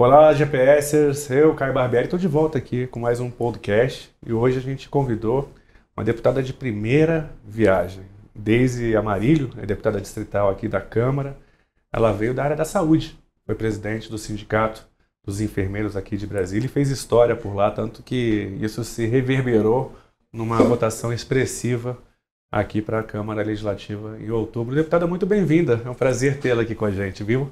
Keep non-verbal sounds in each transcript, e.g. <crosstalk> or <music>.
Olá, GPSers, eu, Caio Barbieri, estou de volta aqui com mais um podcast e hoje a gente convidou uma deputada de primeira viagem, Deise Amarilho, é deputada distrital aqui da Câmara. Ela veio da área da saúde, foi presidente do sindicato dos enfermeiros aqui de Brasília e fez história por lá, tanto que isso se reverberou numa votação expressiva aqui para a Câmara Legislativa em outubro. Deputada, muito bem-vinda. É um prazer tê-la aqui com a gente, viu?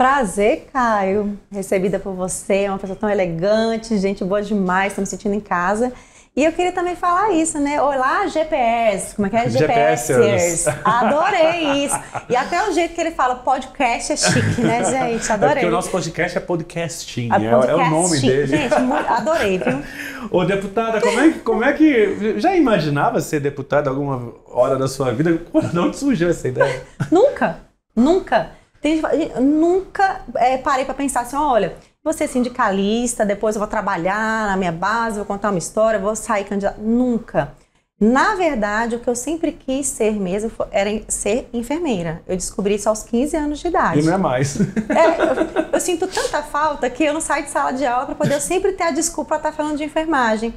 Prazer, Caio. Recebida por você, uma pessoa tão elegante, gente boa demais, estou me sentindo em casa. E eu queria também falar isso, né? Olá, GPS. Como é que é? GPSers. Adorei isso. E até o jeito que ele fala, podcast é chique, né, <laughs> gente? Adorei. É porque o nosso podcast é podcasting, é, é, é, o nome dele. Gente, adorei, viu? <laughs> Ô, deputada, como é, como é que. Já imaginava ser deputada alguma hora da sua vida? De onde surgiu essa ideia? Nunca, nunca. Tem, nunca é, parei para pensar assim, olha vou ser sindicalista, depois eu vou trabalhar na minha base, vou contar uma história, vou sair candidato. Nunca. Na verdade, o que eu sempre quis ser mesmo era ser enfermeira. Eu descobri isso aos 15 anos de idade. E não é mais. <laughs> É, eu, eu, sinto tanta falta que eu não saio de sala de aula para poder sempre ter a desculpa para estar falando de enfermagem.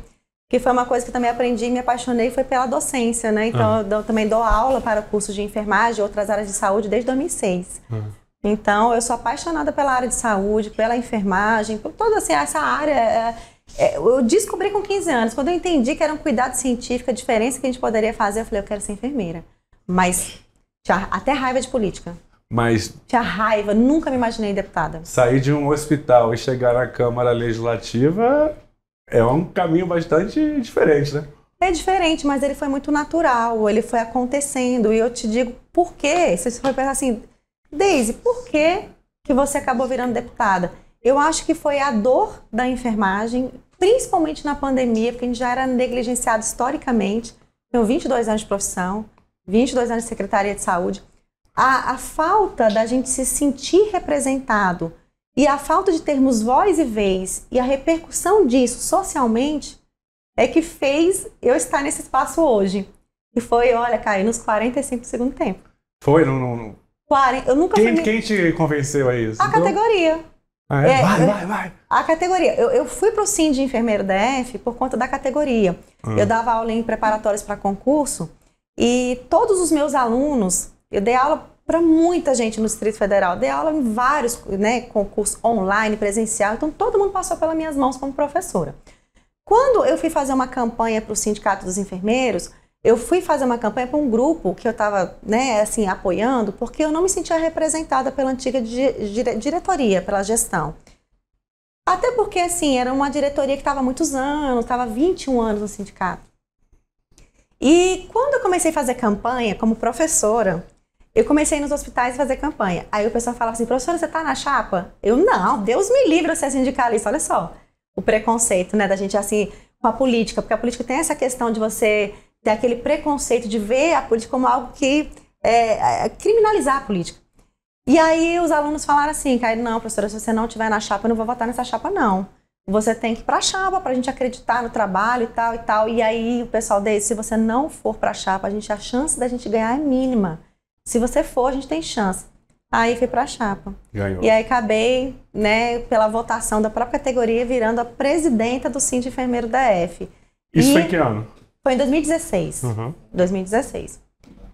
Que foi uma coisa que também aprendi e me apaixonei foi pela docência, né? Então, ah. eu também dou aula para cursos de enfermagem e outras áreas de saúde desde 2006. Ah. Então, eu sou apaixonada pela área de saúde, pela enfermagem, por toda assim, essa área. É, é, eu descobri com 15 anos, quando eu entendi que era um cuidado científico, a diferença que a gente poderia fazer, eu falei, eu quero ser enfermeira. Mas tinha até raiva de política. Mas. Tinha raiva, nunca me imaginei deputada. Sair de um hospital e chegar na Câmara Legislativa é um caminho bastante diferente, né? É diferente, mas ele foi muito natural, ele foi acontecendo. E eu te digo por quê. Você foi pensar assim, Deise, por que, que você acabou virando deputada? Eu acho que foi a dor da enfermagem, principalmente na pandemia, porque a gente já era negligenciado historicamente. Tenho 22 anos de profissão, 22 anos de secretaria de saúde. A, a falta da gente se sentir representado e a falta de termos voz e vez e a repercussão disso socialmente é que fez eu estar nesse espaço hoje. E foi, olha, cair nos 45 do segundo tempo. Foi? Não, não, 40. Eu nunca quem, fui. Quem te convenceu a isso? A então... categoria. Ah, é? É, vai, vai, vai. A categoria. Eu, eu fui pro Sim de Enfermeiro DF por conta da categoria. Ah. Eu dava aula em preparatórios para concurso e todos os meus alunos, eu dei aula para muita gente no Distrito Federal. Dei aula em vários né, concursos online, presencial, então todo mundo passou pelas minhas mãos como professora. Quando eu fui fazer uma campanha para o Sindicato dos Enfermeiros, eu fui fazer uma campanha para um grupo que eu estava, né, assim, apoiando, porque eu não me sentia representada pela antiga dire diretoria, pela gestão. Até porque, assim, era uma diretoria que estava há muitos anos, estava 21 anos no sindicato. E quando eu comecei a fazer campanha como professora, eu comecei nos hospitais a fazer campanha. Aí o pessoal falava assim, professora, você está na chapa? Eu, não, Deus me livre de ser sindicalista. Olha só, o preconceito, né, da gente, assim, com a política. Porque a política tem essa questão de você ter aquele preconceito de ver a política como algo que é, é, criminalizar a política. E aí os alunos falaram assim, Caio, não, professora, se você não estiver na chapa, eu não vou votar nessa chapa, não. Você tem que ir para a chapa para a gente acreditar no trabalho e tal e tal. E aí o pessoal disse, se você não for para a chapa, a, gente, a chance da gente ganhar é mínima. Se você for, a gente tem chance. Aí fui para a chapa. Ganhou. E aí acabei, né, pela votação da própria categoria, virando a presidenta do Cinti Enfermeiro da F. Isso e... foi em que ano? Foi em 2016. Uhum. 2016.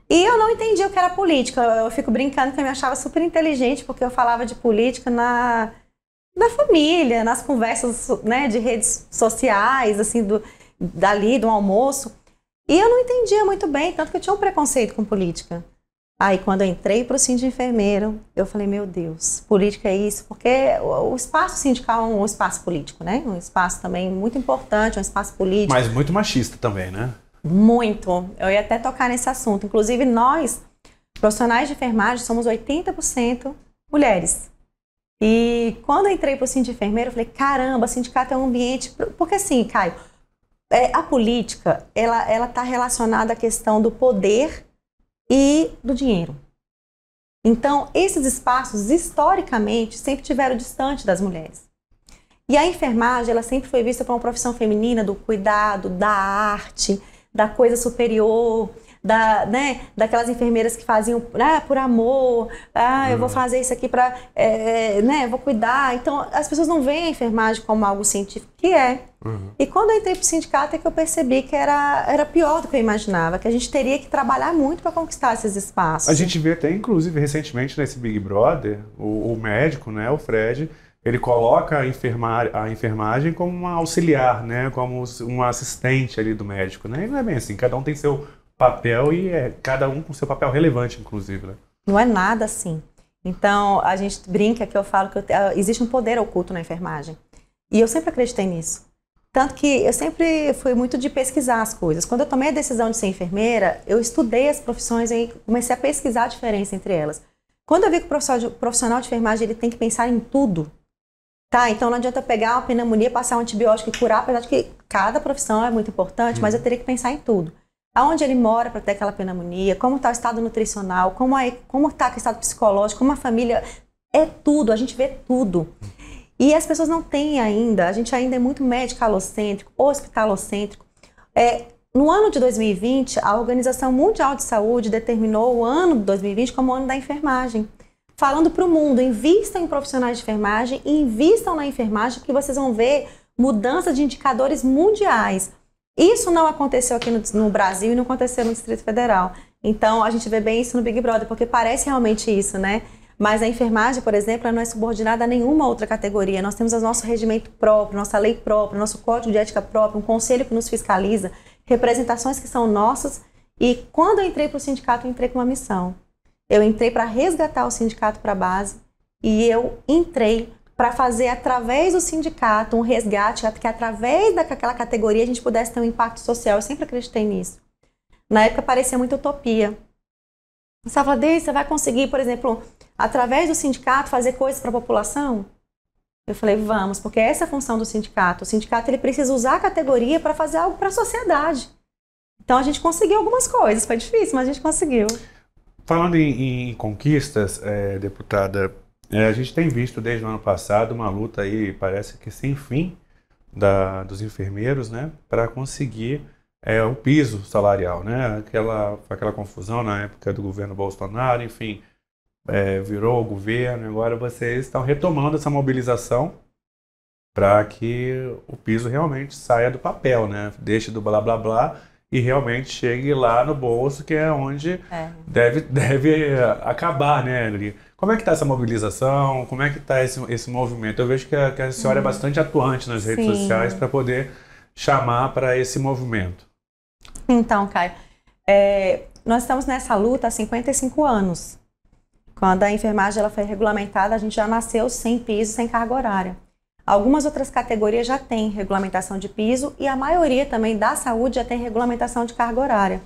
E eu não entendi o que era política. Eu fico brincando que eu me achava super inteligente porque eu falava de política na, na família, nas conversas né, de redes sociais, assim, do, dali, do almoço. E eu não entendia muito bem, tanto que eu tinha um preconceito com política. Aí, quando eu entrei para o Sim de Enfermeiro, eu falei, meu Deus, política é isso, porque o espaço sindical é um espaço político, né? Um espaço também muito importante, um espaço político. Mas muito machista também, né? Muito. Eu ia até tocar nesse assunto. Inclusive, nós, profissionais de enfermagem, somos 80% mulheres. E quando eu entrei para o Sim de Enfermeiro, eu falei, caramba, sindicato é um ambiente... Porque assim, Caio, é, a política, ela está relacionada à questão do poder e do dinheiro. Então, esses espaços, historicamente, sempre tiveram distante das mulheres. E a enfermagem, ela sempre foi vista como uma profissão feminina do cuidado, da arte, da coisa superior, da, né, daquelas enfermeiras que faziam ah, por amor, ah, eu vou uhum. fazer isso aqui para, é, né, vou cuidar. Então, as pessoas não veem a enfermagem como algo científico, que é. Uhum. E quando eu entrei para o sindicato é que eu percebi que era, era pior do que eu imaginava, que a gente teria que trabalhar muito para conquistar esses espaços. A gente vê até, inclusive, recentemente nesse Big Brother, o, o médico, né, o Fred, ele coloca a, enfermar, a enfermagem como uma auxiliar, né, como um assistente ali do médico, né? E não é bem assim, cada um tem seu papel e é cada um com seu papel relevante, inclusive, né? Não é nada assim. Então, a gente brinca que eu falo que eu, existe um poder oculto na enfermagem. E eu sempre acreditei nisso. Tanto que eu sempre fui muito de pesquisar as coisas. Quando eu tomei a decisão de ser enfermeira, eu estudei as profissões e comecei a pesquisar a diferença entre elas. Quando eu vi que o profissional de enfermagem ele tem que pensar em tudo, Tá, então não adianta pegar uma pneumonia, passar um antibiótico e curar, apesar de que cada profissão é muito importante, uhum. mas eu teria que pensar em tudo. Aonde ele mora para ter aquela pneumonia, como está o estado nutricional, como é, como está o estado psicológico, como a família. É tudo, a gente vê tudo. E as pessoas não têm ainda, a gente ainda é muito medicalocêntrico, hospitalocêntrico. É, no ano de 2020, a Organização Mundial de Saúde determinou o ano de 2020 como o ano da enfermagem falando para o mundo, invistam em profissionais de enfermagem invistam na enfermagem, que vocês vão ver mudança de indicadores mundiais. Isso não aconteceu aqui no, no, Brasil e não aconteceu no Distrito Federal. Então, a gente vê bem isso no Big Brother, porque parece realmente isso, né? Mas a enfermagem, por exemplo, não é subordinada a nenhuma outra categoria. Nós temos o nosso regimento próprio, nossa lei própria, nosso código de ética próprio, um conselho que nos fiscaliza, representações que são nossas. E quando eu entrei para o sindicato, eu entrei com uma missão. Eu entrei para resgatar o sindicato para a base e eu entrei para fazer através do sindicato um resgate, que através daquela categoria a gente pudesse ter um impacto social. Eu sempre acreditei nisso. Na época parecia muito utopia. Você fala, você vai conseguir, por exemplo, através do sindicato fazer coisas para a população? Eu falei, vamos, porque essa é a função do sindicato. O sindicato ele precisa usar a categoria para fazer algo para a sociedade. Então a gente conseguiu algumas coisas, foi difícil, mas a gente conseguiu. Falando em, em conquistas, é, deputada, é, a gente tem visto desde o ano passado uma luta aí, parece que sem fim, da, dos enfermeiros, né, para conseguir é, o piso salarial, né? Aquela, aquela confusão na época do governo Bolsonaro, enfim, é, virou o governo, agora vocês estão retomando essa mobilização para que o piso realmente saia do papel, né? Deixe do blá blá blá e realmente chegue lá no bolso, que é onde é. Deve, deve acabar, né? Como é que está essa mobilização? Como é que está esse, esse movimento? Eu vejo que a, que a senhora é uhum. bastante atuante nas redes Sim. sociais para poder chamar para esse movimento. Então, Caio, é, nós estamos nessa luta há 55 anos. Quando a enfermagem ela foi regulamentada, a gente já nasceu sem piso, sem carga horária. Algumas outras categorias já têm regulamentação de piso e a maioria também da saúde já tem regulamentação de carga horária.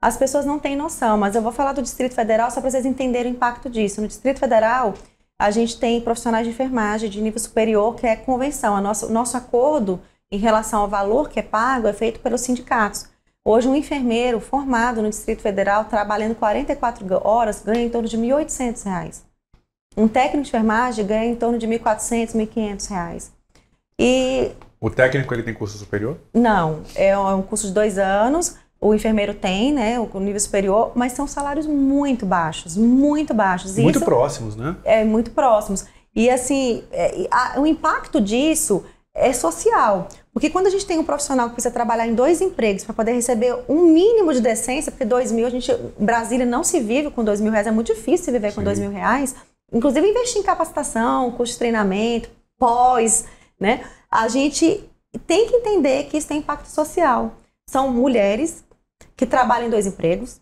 As pessoas não têm noção, mas eu vou falar do Distrito Federal só para vocês entenderem o impacto disso. No Distrito Federal, a gente tem profissionais de enfermagem de nível superior, que é convenção. o nosso acordo em relação ao valor que é pago é feito pelos sindicatos. Hoje, um enfermeiro formado no Distrito Federal, trabalhando 44 horas, ganha em torno de R$ 1.800. Um técnico de enfermagem ganha em torno de R$ 1.400, R$ 1.500. E... O técnico ele tem curso superior? Não, é um curso de dois anos. O enfermeiro tem, né, o nível superior, mas são salários muito baixos, muito baixos. Muito Isso próximos, né? É, muito próximos. E assim, é, a, o impacto disso é social. Porque quando a gente tem um profissional que precisa trabalhar em dois empregos para poder receber um mínimo de decência, porque dois mil, a gente, Brasília não se vive com dois mil reais, é muito difícil viver Sim. com dois mil reais. Inclusive investir em capacitação, curso de treinamento, pós, né? A gente tem que entender que isso tem impacto social. São mulheres que trabalham em dois empregos,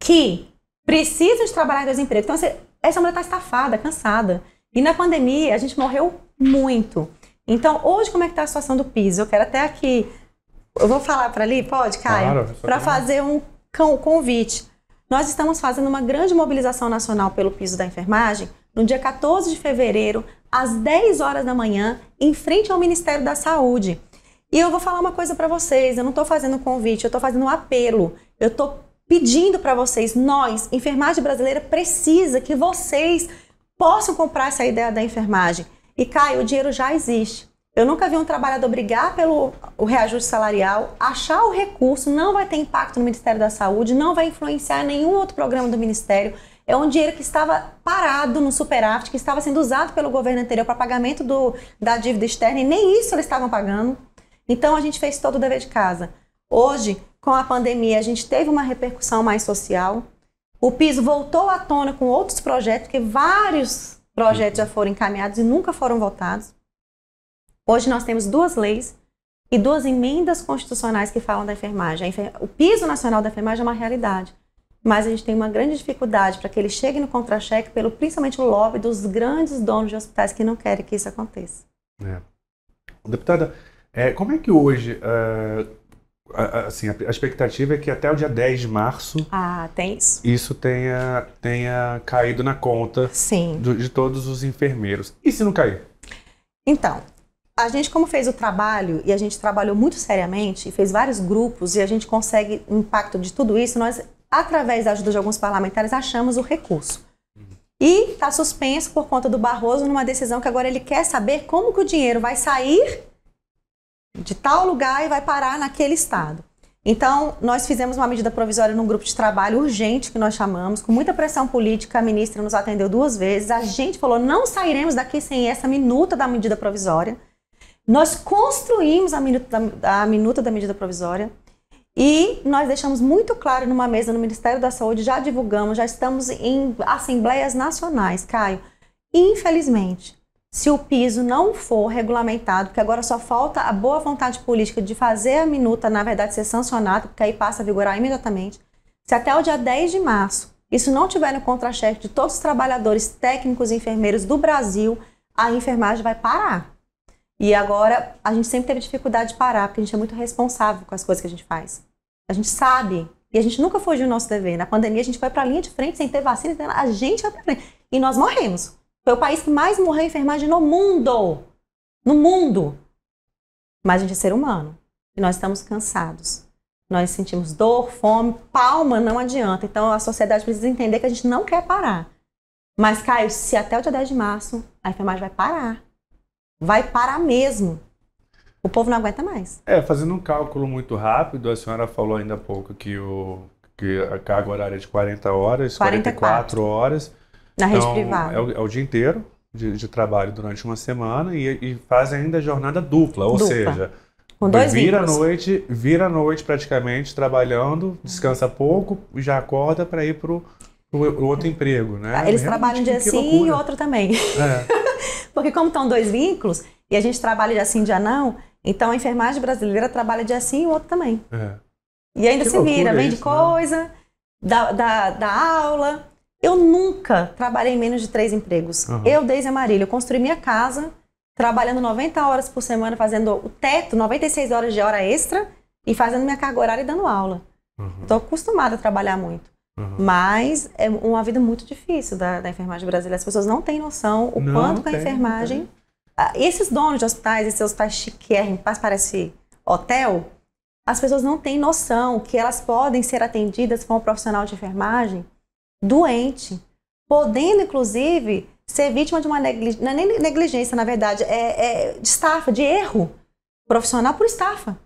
que precisam de trabalhar em dois empregos. Então, assim, essa mulher está estafada, cansada. E na pandemia, a gente morreu muito. Então, hoje, como é que está a situação do piso? Eu quero até aqui... Eu vou falar para ali, pode, Caio? Claro, para fazer um convite. Nós estamos fazendo uma grande mobilização nacional pelo piso da enfermagem no dia 14 de fevereiro, às 10 horas da manhã, em frente ao Ministério da Saúde. E eu vou falar uma coisa para vocês, eu não estou fazendo convite, eu estou fazendo um apelo. Eu estou pedindo para vocês, nós, enfermagem brasileira, precisa que vocês possam comprar essa ideia da enfermagem. E Caio, o dinheiro já existe. Eu nunca vi um trabalhador brigar pelo o reajuste salarial, achar o recurso, não vai ter impacto no Ministério da Saúde, não vai influenciar nenhum outro programa do Ministério. É um dinheiro que estava parado no superávit, que estava sendo usado pelo governo anterior para pagamento do, da dívida externa, e nem isso eles estavam pagando. Então a gente fez todo o dever de casa. Hoje, com a pandemia, a gente teve uma repercussão mais social. O piso voltou à tona com outros projetos, porque vários projetos já foram encaminhados e nunca foram votados. Hoje nós temos duas leis e duas emendas constitucionais que falam da enfermagem. O piso nacional da enfermagem é uma realidade, mas a gente tem uma grande dificuldade para que ele chegue no contra-cheque pelo principalmente o lobby dos grandes donos de hospitais que não querem que isso aconteça. É. Deputada, é, como é que hoje, uh, assim, a expectativa é que até o dia 10 de março ah, tem isso. isso tenha, tenha caído na conta Sim. Do, de todos os enfermeiros. E se não cair? Então, a gente, como fez o trabalho e a gente trabalhou muito seriamente, fez vários grupos e a gente consegue o impacto de tudo isso, nós, através da ajuda de alguns parlamentares, achamos o recurso. E está suspenso por conta do Barroso numa decisão que agora ele quer saber como que o dinheiro vai sair de tal lugar e vai parar naquele estado. Então, nós fizemos uma medida provisória num grupo de trabalho urgente que nós chamamos, com muita pressão política, a ministra nos atendeu duas vezes. A gente falou: não sairemos daqui sem essa minuta da medida provisória. Nós construímos a minuta da, a minuta da medida provisória e nós deixamos muito claro numa mesa no Ministério da Saúde, já divulgamos, já estamos em assembleias nacionais, Caio. Infelizmente, se o piso não for regulamentado, porque agora só falta a boa vontade política de fazer a minuta, na verdade, ser sancionada, porque aí passa a vigorar imediatamente. Se até o dia 10 de março isso não tiver no contra-cheque de todos os trabalhadores técnicos e enfermeiros do Brasil, a enfermagem vai parar. E agora a gente sempre teve dificuldade de parar, porque a gente é muito responsável com as coisas que a gente faz. A gente sabe. E a gente nunca fugiu do nosso dever. Na pandemia a gente foi para a linha de frente sem ter vacina, a gente foi para frente. E nós morremos. Foi o país que mais morreu em enfermagem no mundo. No mundo. Mas a gente é ser humano. E nós estamos cansados. Nós sentimos dor, fome, palma não adianta. Então a sociedade precisa entender que a gente não quer parar. Mas, Caio, se até o dia 10 de março a enfermagem vai parar, vai parar mesmo. O povo não aguenta mais. É, fazendo um cálculo muito rápido, a senhora falou ainda há pouco que, o, que a carga horária é de 40 horas, 44, 44 horas. Na então, rede privada. É o, é o dia inteiro de, de, trabalho durante uma semana e, e faz ainda jornada dupla, ou dupla. seja, Com dois vira a noite, vira a noite praticamente trabalhando, descansa pouco e já acorda para ir para o outro emprego, né? Eles Realmente, trabalham um dia sim e outro também. É. <laughs> Porque como estão dois vínculos, e a gente trabalha de assim, dia não, então a enfermagem brasileira trabalha de assim e o outro também. É. E ainda que se vira, vende isso, né? coisa, né? dá, dá, dá aula. Eu nunca trabalhei menos de três empregos. Uhum. Eu, desde Amarília, eu construí minha casa, trabalhando 90 horas por semana, fazendo o teto, 96 horas de hora extra, e fazendo minha carga horária e dando aula. Estou uhum. acostumada a trabalhar muito. Uhum. Mas é uma vida muito difícil da, da, enfermagem brasileira. As pessoas não têm noção o não, quanto que a enfermagem. Ah, esses donos de hospitais, esses hospitais chiquérrimos, parece hotel, as pessoas não têm noção que elas podem ser atendidas com um profissional de enfermagem doente, podendo, inclusive, ser vítima de uma negligência, não é nem negligência, na verdade, é, é de estafa, de erro profissional por estafa.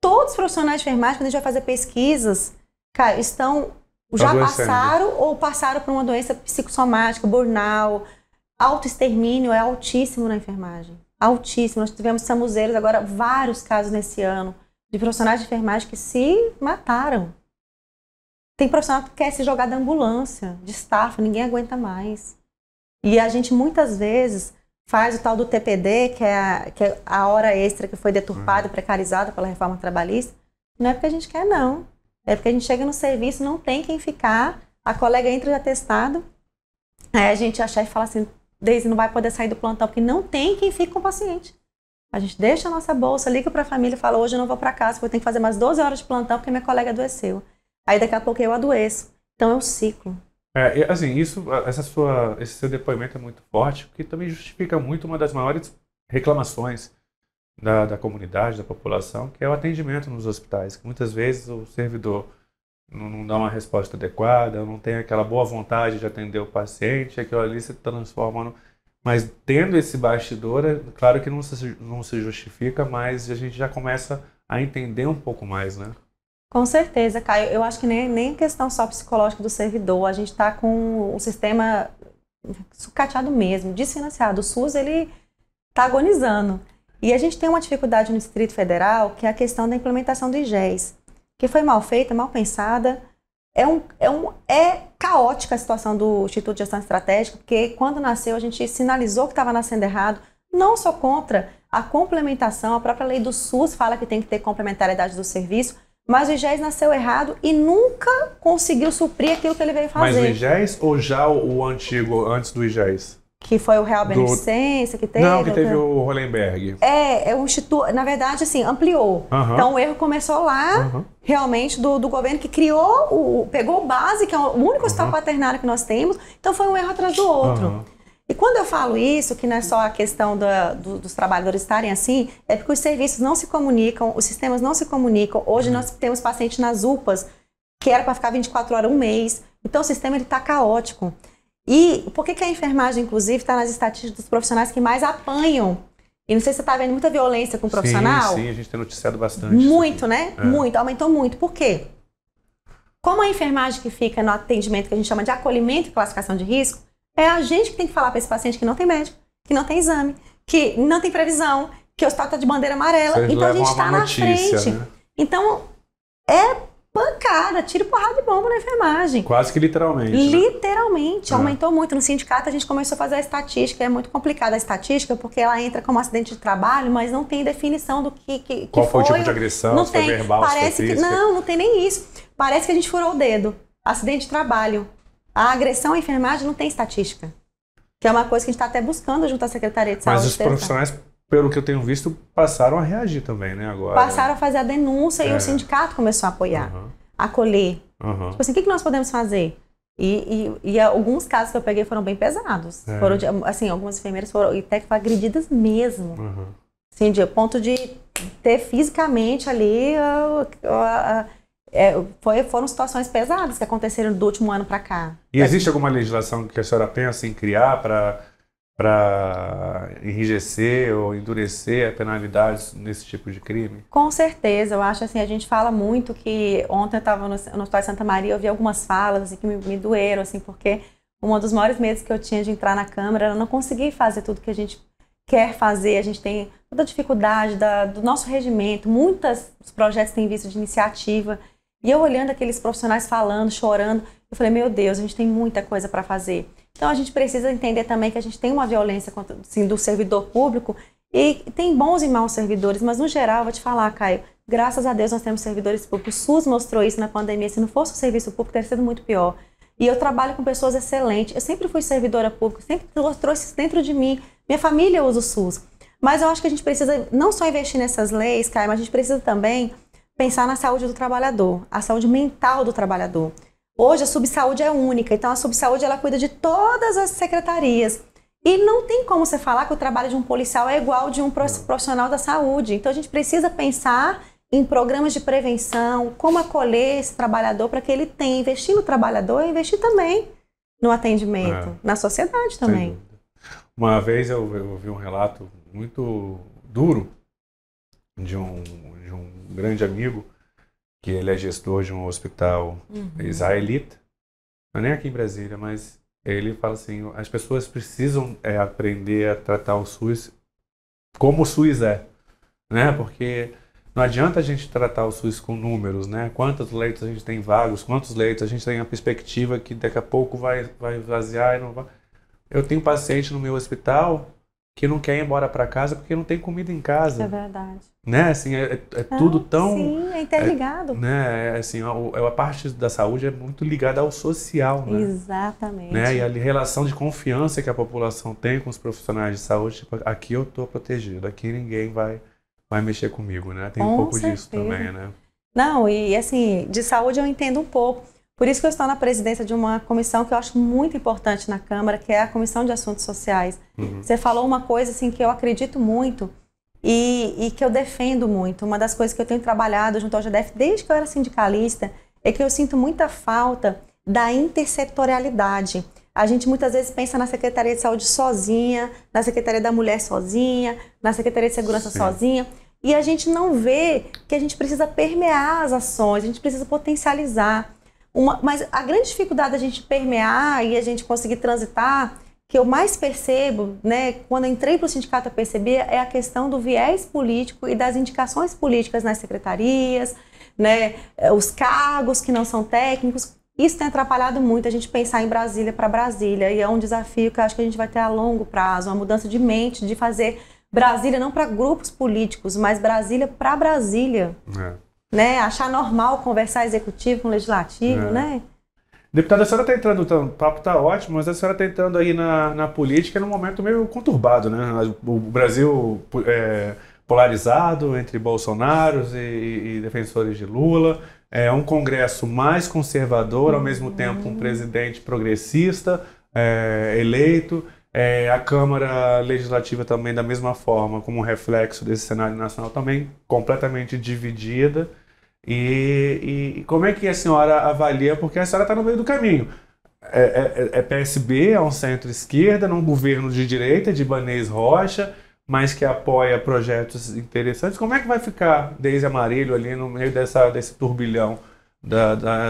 Todos os profissionais de enfermagem, quando a gente vai fazer pesquisas cara, estão já passaram ou passaram por uma doença psicossomática, burnout, autoextermínio é altíssimo na enfermagem. Altíssimo. Nós tivemos samuzeiros agora vários casos nesse ano de profissionais de enfermagem que se mataram. Tem profissional que quer se jogar da ambulância, de estafa, ninguém aguenta mais. E a gente muitas vezes faz o tal do TPD, que é a, que é a hora extra que foi deturpada, uhum. precarizada pela reforma trabalhista. Não é porque a gente quer, não. É porque a gente chega no serviço, não tem quem ficar, a colega entra já testado, aí a gente, a chefe fala assim, Deise não vai poder sair do plantão, porque não tem quem fique com o paciente. A gente deixa a nossa bolsa, liga para a família e fala, hoje eu não vou para casa, porque eu tenho que fazer mais 12 horas de plantão porque minha colega adoeceu. Aí daqui a pouco eu adoeço. Então é um ciclo. É, assim, isso, essa sua, esse seu depoimento é muito forte, porque também justifica muito uma das maiores reclamações da, da comunidade, da população, que é o atendimento nos hospitais, que muitas vezes o servidor não, não, dá uma resposta adequada, não tem aquela boa vontade de atender o paciente, aquilo ali se transforma no... Mas tendo esse bastidor, é claro que não se, não se justifica, mas a gente já começa a entender um pouco mais, né? Com certeza, Caio. Eu acho que nem, nem questão só psicológica do servidor. A gente está com o sistema sucateado mesmo, desfinanciado. O SUS, ele está agonizando. E a gente tem uma dificuldade no Distrito Federal, que é a questão da implementação do IGES, que foi mal feita, mal pensada. É, um, é, um, é caótica a situação do Instituto de Gestão Estratégica, porque quando nasceu a gente sinalizou que estava nascendo errado. Não sou contra a complementação, a própria lei do SUS fala que tem que ter complementariedade do serviço, mas o IGES nasceu errado e nunca conseguiu suprir aquilo que ele veio fazer. Mas o IGES ou já o antigo, antes do IGES? Que foi o Real Beneficência, que teve? Não, que teve o Hollenberg. É, é o Instituto, na verdade, assim, ampliou. Uhum. Então o erro começou lá, uhum. realmente, do, do governo que criou, o, pegou o base, que é o único hospital quaternário que nós temos, então foi um erro atrás do outro. E quando eu falo isso, que não é só a questão da, do, dos trabalhadores estarem assim, é porque os serviços não se comunicam, os sistemas não se comunicam. Hoje nós temos paciente nas UPAs, que era para ficar 24 horas um mês. Então o sistema está caótico. E por que, que a enfermagem, inclusive, está nas estatísticas dos profissionais que mais apanham? E não sei se você está vendo muita violência com o profissional. Sim, sim, a gente tem noticiado bastante. Muito, né? É. Muito, aumentou muito. Por quê? Como a enfermagem que fica no atendimento que a gente chama de acolhimento e classificação de risco, é a gente que tem que falar para esse paciente que não tem médico, que não tem exame, que não tem previsão, que o hospital está de bandeira amarela. Vocês então a gente está na notícia, frente. Né? Então é pancada, tiro porrada de bomba na enfermagem. Quase que literalmente. Né? Literalmente, né? aumentou muito. No sindicato a gente começou a fazer a estatística, é muito complicada a estatística, porque ela entra como acidente de trabalho, mas não tem definição do que, que, Qual que foi, o tipo de agressão, não se tem. foi verbal, Parece se foi que Não, não tem nem isso. Parece que a gente furou o dedo. Acidente de trabalho. A agressão à enfermagem não tem estatística. Que é uma coisa que a gente está até buscando junto à Secretaria de Saúde. Mas os profissionais pelo que eu tenho visto, passaram a reagir também, né? Agora. Passaram a fazer a denúncia é. e o sindicato começou a apoiar. Uhum acolher. Uhum. Tipo assim, o que, nós podemos fazer? E, e, e, alguns casos que eu peguei foram bem pesados. É. Foram, de, assim, algumas enfermeiras foram até que agredidas mesmo. Uhum. Assim, de ponto de ter fisicamente ali. É, foi, foram situações pesadas que aconteceram do último ano para cá. E existe alguma legislação que a senhora pensa em criar para enrijecer ou endurecer a penalidade nesse tipo de crime? Com certeza, eu acho assim, a gente fala muito que ontem eu estava no, no Hospital de Santa Maria, eu vi algumas falas assim, que me, me doeram, assim, porque um dos maiores medos que eu tinha de entrar na Câmara era não conseguir fazer tudo que a gente quer fazer, a gente tem toda a dificuldade da, do nosso regimento, muitos projetos têm visto de iniciativa, e eu olhando aqueles profissionais falando, chorando, eu falei, meu Deus, a gente tem muita coisa para fazer. Então a gente precisa entender também que a gente tem uma violência contra, assim, do servidor público e tem bons e maus servidores, mas no geral, vou te falar, Caio, graças a Deus nós temos servidores públicos. O SUS mostrou isso na pandemia. Se não fosse o serviço público, teria sido muito pior. E eu trabalho com pessoas excelentes. Eu sempre fui servidora pública, sempre trouxe isso dentro de mim. Minha família usa o SUS. Mas eu acho que a gente precisa não só investir nessas leis, Caio, mas a gente precisa também pensar na saúde do trabalhador, a saúde mental do trabalhador. Hoje a subsaúde é única, então a subsaúde ela cuida de todas as secretarias. E não tem como você falar que o trabalho de um policial é igual de um profissional da saúde. Então a gente precisa pensar em programas de prevenção, como acolher esse trabalhador para que ele tenha, investir no trabalhador e investir também no atendimento, é. na sociedade também. Uma vez eu, eu ouvi um relato muito duro de um, de um grande amigo que ele é gestor de um hospital uhum. israelita, não é nem aqui em Brasília, mas ele fala assim, as pessoas precisam é, aprender a tratar o SUS como o SUS é, né? Porque não adianta a gente tratar o SUS com números, né? Quantos leitos a gente tem vagos, quantos leitos a gente tem a perspectiva que daqui a pouco vai, vai vaziar e não vai. Eu tenho paciente no meu hospital que não quer ir embora para casa porque não tem comida em casa. É verdade. Né? Assim, é, é, é tudo tão. Sim, é interligado. É, né? É, assim, a, a, parte da saúde é muito ligada ao social. Né? Exatamente. Né? E a relação de confiança que a população tem com os profissionais de saúde, tipo, aqui eu estou protegido, aqui ninguém vai, vai mexer comigo. Né? Tem com um pouco certeza. disso também. Né? Não, e assim, de saúde eu entendo um pouco. Por isso que eu estou na presidência de uma comissão que eu acho muito importante na Câmara, que é a Comissão de Assuntos Sociais. Uhum. Você falou uma coisa assim que eu acredito muito e, e, que eu defendo muito. Uma das coisas que eu tenho trabalhado junto ao GDF desde que eu era sindicalista é que eu sinto muita falta da intersetorialidade. a gente muitas vezes pensa na Secretaria de Saúde sozinha, na Secretaria da Mulher sozinha, na Secretaria de Segurança Sim. sozinha. E a gente não vê que a gente precisa permear as ações, a gente precisa potencializar. Uma, mas a grande dificuldade da gente permear e a gente conseguir transitar, que eu mais percebo, né, quando entrei para o sindicato a perceber, é a questão do viés político e das indicações políticas nas secretarias, né, os cargos que não são técnicos. Isso tem atrapalhado muito a gente pensar em Brasília para Brasília e é um desafio que eu acho que a gente vai ter a longo prazo, uma mudança de mente, de fazer Brasília não para grupos políticos, mas Brasília para Brasília. É né? Achar normal conversar executivo com legislativo, é. né? Deputada, a senhora está entrando, então, o papo está ótimo, mas a senhora está entrando aí na, na política num momento meio conturbado, né? O Brasil é, polarizado entre bolsonaros e, e, defensores de Lula, é um Congresso mais conservador, ao mesmo tempo um presidente progressista é, eleito, é, a Câmara Legislativa também da mesma forma, como reflexo desse cenário nacional, também completamente dividida. E, e como é que a senhora avalia? Porque a senhora está no meio do caminho. É, é, é PSB, é um centro-esquerda, num governo de direita, de Banês Rocha, mas que apoia projetos interessantes. Como é que vai ficar Deise Amarilho ali no meio dessa, desse turbilhão, da, da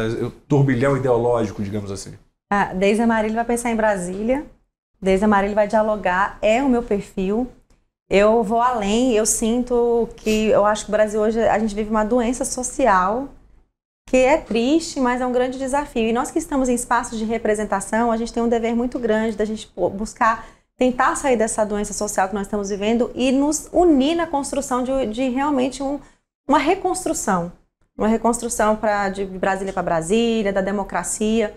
turbilhão ideológico, digamos assim? A Deise Amarilho vai pensar em Brasília, Desde Amarelo vai dialogar, é o meu perfil. Eu vou além, eu sinto que eu acho que o Brasil hoje a gente vive uma doença social que é triste, mas é um grande desafio. E nós que estamos em espaços de representação, a gente tem um dever muito grande da gente buscar tentar sair dessa doença social que nós estamos vivendo e nos unir na construção de, de realmente um, uma reconstrução, uma reconstrução para de Brasília para Brasília, da democracia.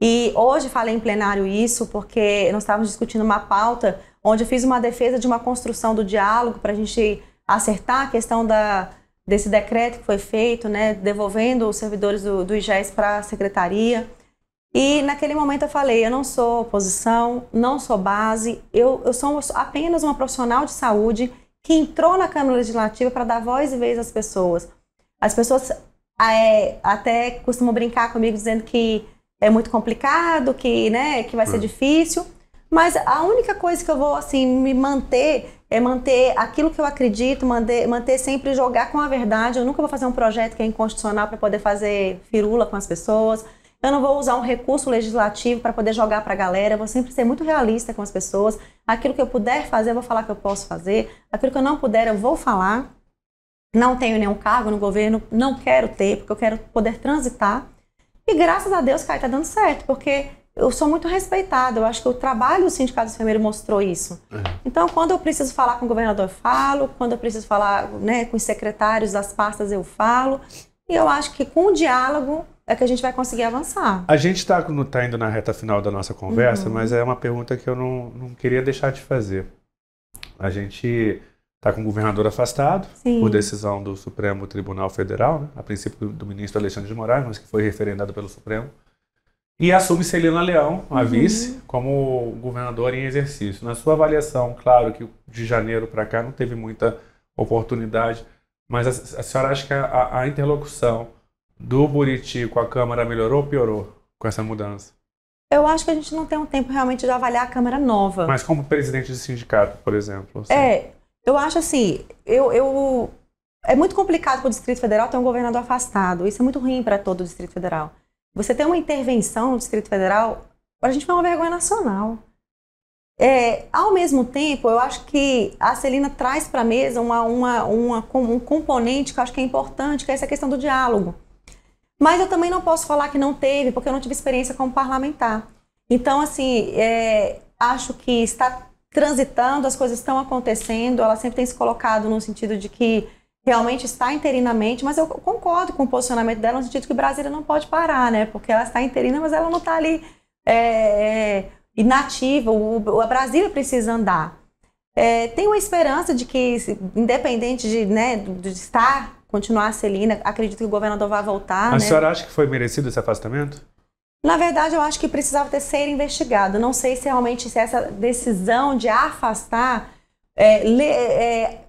E hoje falei em plenário isso porque nós estávamos discutindo uma pauta onde eu fiz uma defesa de uma construção do diálogo para a gente acertar a questão da, desse decreto que foi feito, né, devolvendo os servidores do, do IGES para a secretaria. E naquele momento eu falei, eu não sou oposição, não sou base, eu, eu sou apenas uma profissional de saúde que entrou na Câmara Legislativa para dar voz e vez às pessoas. As pessoas é, até costumam brincar comigo dizendo que é muito complicado, que, né, que vai ser hum. difícil. Mas a única coisa que eu vou assim me manter é manter aquilo que eu acredito, manter, manter sempre jogar com a verdade. Eu nunca vou fazer um projeto que é inconstitucional para poder fazer firula com as pessoas. Eu não vou usar um recurso legislativo para poder jogar para a galera. Eu vou sempre ser muito realista com as pessoas. Aquilo que eu puder fazer, eu vou falar que eu posso fazer. Aquilo que eu não puder, eu vou falar. Não tenho nenhum cargo no governo, não quero ter, porque eu quero poder transitar. E graças a Deus, cara, tá dando certo, porque eu sou muito respeitada. Eu acho que o trabalho do Sindicato Enfermeiro mostrou isso. É. Então, quando eu preciso falar com o governador, eu falo. Quando eu preciso falar né, com os secretários das pastas, eu falo. E eu acho que com o diálogo é que a gente vai conseguir avançar. A gente está tá indo na reta final da nossa conversa, uhum. mas é uma pergunta que eu não, não queria deixar de fazer. A gente está com o governador afastado Sim. por decisão do Supremo Tribunal Federal, né? a princípio do ministro Alexandre de Moraes, mas que foi referendado pelo Supremo. E assume Celina Leão, a uhum. vice, como governador em exercício. Na sua avaliação, claro que de janeiro para cá não teve muita oportunidade, mas a, a senhora acha que a, a, interlocução do Buriti com a Câmara melhorou ou piorou com essa mudança? Eu acho que a gente não tem um tempo realmente de avaliar a Câmara nova. Mas como presidente de sindicato, por exemplo? Assim. É, eu acho assim, eu, eu é muito complicado para o Distrito Federal ter um governador afastado. Isso é muito ruim para todo o Distrito Federal. Você ter uma intervenção no Distrito Federal, a gente foi uma vergonha nacional. É, ao mesmo tempo, eu acho que a Celina traz para a mesa uma, uma, uma, um componente que eu acho que é importante, que é essa questão do diálogo. Mas eu também não posso falar que não teve, porque eu não tive experiência como parlamentar. Então, assim, é, acho que está transitando, as coisas estão acontecendo, ela sempre tem se colocado no sentido de que realmente está interinamente, mas eu concordo com o posicionamento dela no sentido que Brasília não pode parar, né? Porque ela está interina, mas ela não está ali é, é, inativa. O, a Brasília precisa andar. É, tem uma esperança de que, independente de, né, de estar, continuar a Celina, acredito que o governador vai voltar. A né? senhora acha que foi merecido esse afastamento? Na verdade, eu acho que precisava ter ser investigado. Não sei se realmente se essa decisão de afastar é, é,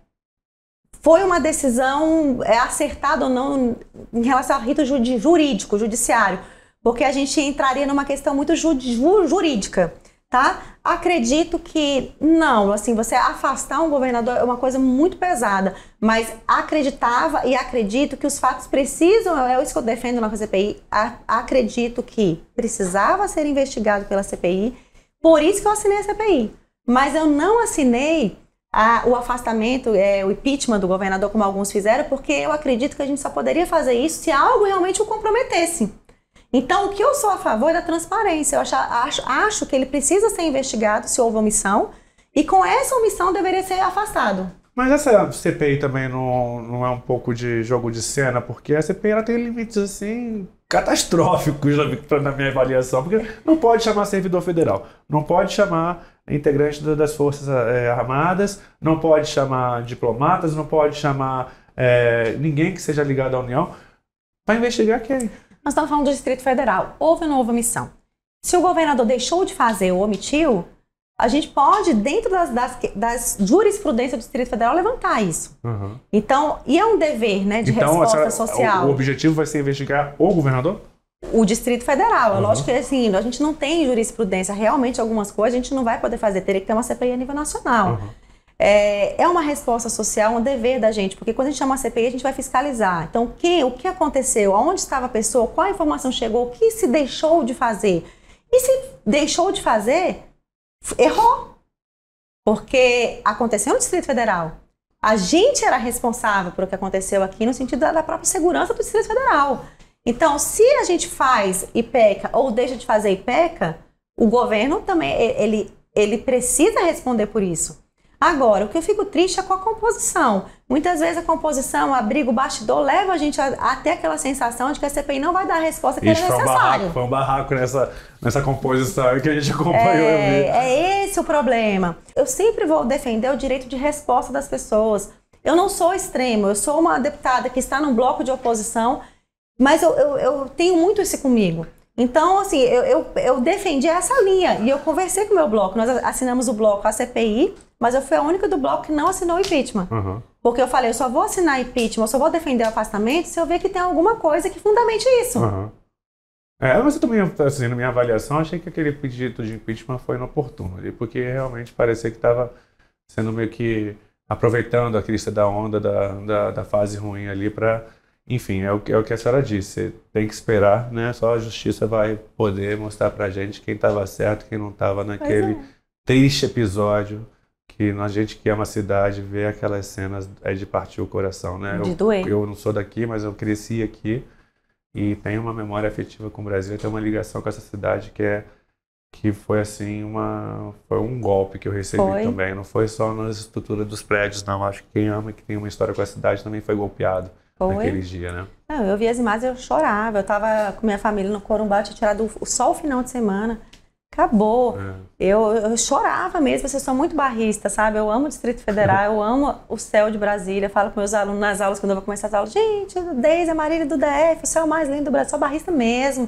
foi uma decisão é, acertada ou não em relação ao rito jurídico, judiciário. porque a gente entraria numa questão muito ju jurídica, tá? Acredito que não, assim, você afastar um governador é uma coisa muito pesada, mas acreditava e acredito que os fatos precisam, é isso que eu defendo na CPI, acredito que precisava ser investigado pela CPI, por isso que eu assinei a CPI. Mas eu não assinei a, o afastamento, é, o impeachment do governador, como alguns fizeram, porque eu acredito que a gente só poderia fazer isso se algo realmente o comprometesse. Então, o que eu sou a favor é da transparência. Eu acho, acho, acho que ele precisa ser investigado se houve omissão, e com essa omissão deveria ser afastado. Mas essa CPI também não, não é um pouco de jogo de cena, porque a CPI ela tem limites assim catastróficos na minha avaliação, porque não pode chamar servidor federal, não pode chamar integrante das Forças é, Armadas, não pode chamar diplomatas, não pode chamar é, ninguém que seja ligado à União, para investigar quem? Nós estamos falando do Distrito Federal. Houve ou não houve omissão? Se o governador deixou de fazer ou omitiu, a gente pode, dentro das, das, das jurisprudências do Distrito Federal, levantar isso. Uhum. Então, e é um dever né, de então, resposta social. O, o objetivo vai ser investigar o governador? O Distrito Federal. Uhum. É lógico que assim, a gente não tem jurisprudência. Realmente, algumas coisas a gente não vai poder fazer. Teria que ter uma CPI a nível nacional. Uhum. É, é, uma resposta social, um dever da gente, porque quando a gente chama a CPI, a gente vai fiscalizar. Então, que, o que aconteceu? Aonde estava a pessoa? Qual a informação chegou? O que se deixou de fazer? E se deixou de fazer, errou. Porque aconteceu no Distrito Federal. A gente era responsável por o que aconteceu aqui no sentido da própria segurança do Distrito Federal. Então, se a gente faz e peca ou deixa de fazer e peca, o governo também ele, ele precisa responder por isso. Agora, o que eu fico triste é com a composição. Muitas vezes a composição, abrigo, o bastidor leva a gente a, a, ter aquela sensação de que a CPI não vai dar a resposta que Isso, é necessária. Foi um barraco, foi um barraco nessa, nessa composição que a gente acompanhou. É, é esse o problema. Eu sempre vou defender o direito de resposta das pessoas. Eu não sou extremo, eu sou uma deputada que está num bloco de oposição, mas eu, eu, eu tenho muito isso comigo. Então, assim, eu, eu, eu, defendi essa linha e eu conversei com o meu bloco. Nós assinamos o bloco a CPI, mas eu fui a única do bloco que não assinou o impeachment. Uhum. Porque eu falei, eu só vou assinar impeachment, eu só vou defender o afastamento se eu ver que tem alguma coisa que fundamente isso. Uhum. É, mas eu também, assim, na minha avaliação, achei que aquele pedido de impeachment foi inoportuno, porque realmente parecia que estava sendo meio que aproveitando a crista da onda da, da, da fase ruim ali para enfim, é o, que, é o que a senhora disse. Tem que esperar, né? Só a justiça vai poder mostrar pra gente quem estava certo, quem não estava naquele é. triste episódio que a gente que ama a cidade vê aquelas cenas é de partir o coração, né? De doer. Eu, eu não sou daqui, mas eu cresci aqui e tenho uma memória afetiva com o Brasil, tenho uma ligação com essa cidade que é que foi assim uma foi um golpe que eu recebi foi. também, não foi só nas estruturas dos prédios, não, acho que quem ama que tem uma história com a cidade também foi golpeado. Foi. Naqueles dias, né? Não, eu vi as imagens eu chorava. Eu tava com minha família no Corumbá, tinha tirado só o final de semana. Acabou. É. Eu, eu chorava mesmo, eu sou muito barrista, sabe? Eu amo o Distrito Federal, eu amo o céu de Brasília. Falo com meus alunos nas aulas, quando eu vou começar as aulas, gente, desde a Marília do DF, o céu mais lindo do Brasil, sou barrista mesmo.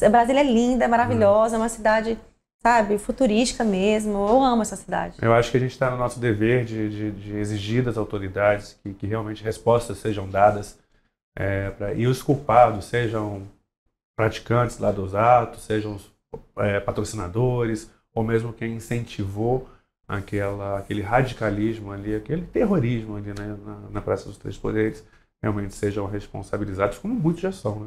É. Brasília é linda, é maravilhosa, é uma cidade sabe, futurística mesmo. Eu amo essa cidade. Eu acho que a gente está no nosso dever de, de, de, exigir das autoridades que, que realmente respostas sejam dadas é, pra, e os culpados sejam praticantes lá dos atos, sejam os é, patrocinadores ou mesmo quem incentivou aquela, aquele radicalismo ali, aquele terrorismo ali né, na, na Praça dos Três Poderes realmente sejam responsabilizados, como muitos já são. Né?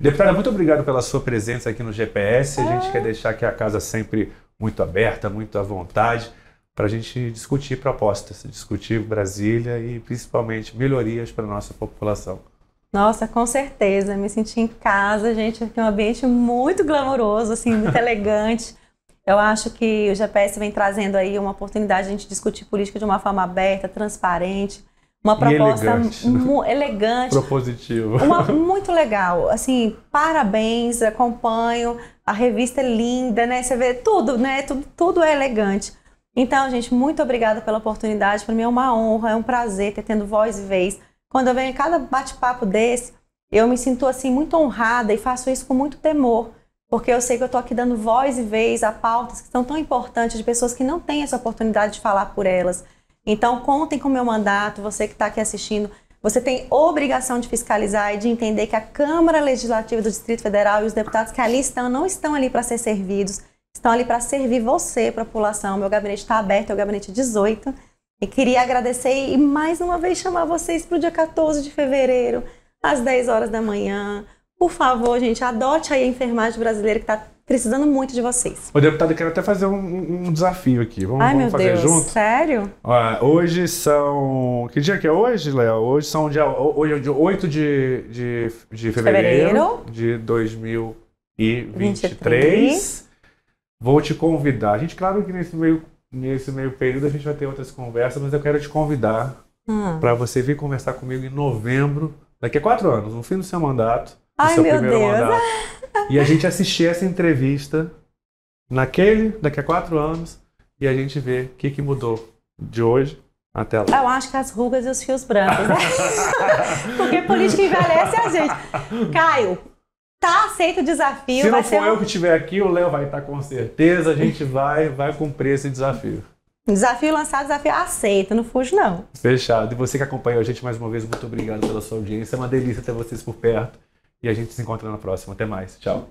Deputada, muito obrigado pela sua presença aqui no GPS. A gente quer deixar aqui a casa sempre muito aberta, muito à vontade, para a gente discutir propostas, discutir Brasília e principalmente melhorias para a nossa população. Nossa, com certeza. Me senti em casa, gente. Aqui é um ambiente muito glamouroso, assim, muito <laughs> elegante. Eu acho que o GPS vem trazendo aí uma oportunidade de a gente discutir política de uma forma aberta, transparente, uma proposta elegante. elegante. Propositivo. Uma, <laughs> muito legal. Assim, parabéns, acompanho. A revista é linda, né? Você vê tudo, né? Tudo, tudo é elegante. Então, gente, muito obrigada pela oportunidade. Para mim é uma honra, é um prazer ter tendo voz e vez. Quando eu venho em cada bate-papo desse, eu me sinto assim muito honrada e faço isso com muito temor, porque eu sei que eu estou aqui dando voz e vez a pautas que são tão importantes de pessoas que não têm essa oportunidade de falar por elas. Então, contem com o meu mandato, você que está aqui assistindo, Você tem obrigação de fiscalizar e de entender que a Câmara Legislativa do Distrito Federal e os deputados que ali estão não estão ali para ser servidos, estão ali para servir você, população. Meu gabinete está aberto, é o gabinete 18. E queria agradecer e mais uma vez chamar vocês para o dia 14 de fevereiro, às 10 horas da manhã. Por favor, gente, adote aí a enfermagem brasileira que está precisando muito de vocês. O deputado, eu quero até fazer um, um desafio aqui. Vamos, Ai, vamos fazer Deus, junto? sério? Ó, hoje são. Que dia que é hoje, Léo? Hoje são dia, hoje é dia 8 de, de, de fevereiro, Fevereiro. de 2023. Vou te convidar. A gente, claro que nesse meio, nesse meio período a gente vai ter outras conversas, mas eu quero te convidar Hum. para você vir conversar comigo em novembro, daqui a quatro anos, no fim do seu mandato. do Ai, seu meu primeiro Deus. mandato. <laughs> E a gente assistir essa entrevista naquele, daqui a quatro anos, e a gente vê o que, que mudou de hoje até lá. Eu acho que as rugas e os fios brancos, né? <laughs> Porque política envelhece a gente. Caio, tá aceito o desafio. Se não for um eu que estiver aqui, o Léo vai estar com certeza. A gente vai, vai cumprir esse desafio. desafio lançado, desafio aceito. Não fujo, não. Fechado. E você que acompanhou a gente mais uma vez, muito obrigado pela sua audiência. É uma delícia ter vocês por perto. E a gente se encontra na próxima. Até mais. Tchau.